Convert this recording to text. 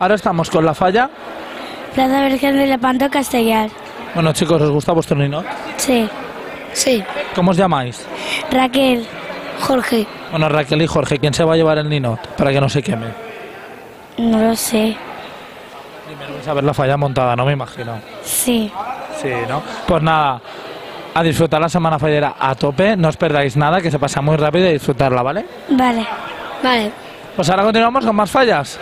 Ahora estamos con la falla. Plaza Virgen de Lepanto, Castellar. Bueno, chicos, ¿os gusta vuestro ninot? Sí. Sí. ¿Cómo os llamáis? Raquel. Jorge. Bueno, Raquel y Jorge, ¿quién se va a llevar el ninot para que no se queme? No lo sé. Primero vais a ver la falla montada, no me imagino. Sí. Sí, ¿no? Pues nada, a disfrutar la semana fallera a tope, no os perdáis nada, que se pasa muy rápido y disfrutarla, ¿vale? Vale. Vale. Pues ahora continuamos con más fallas.